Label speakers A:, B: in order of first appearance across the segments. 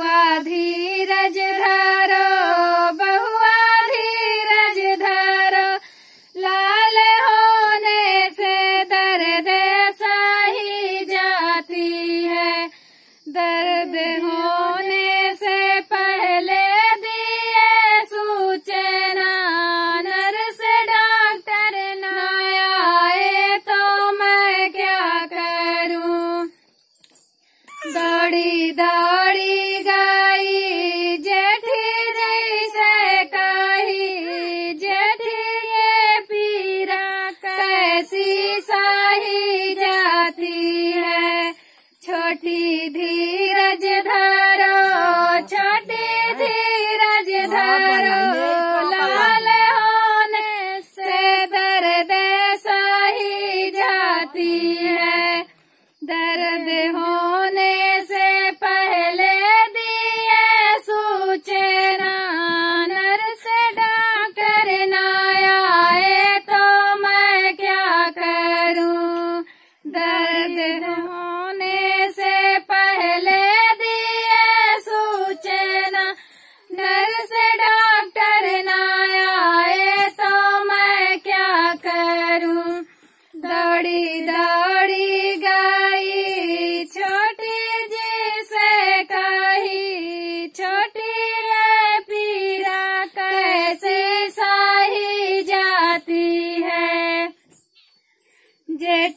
A: बहुआ धीरज धारो बहुआ धीरज धारो। लाल होने से दर्द सही जाती है। दर्द होने से पहले दिए सूचना, नर्स, डॉक्टर न आए तो मैं क्या करूँ? दौड़ी दौड़ कोटि धीर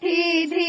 A: ठी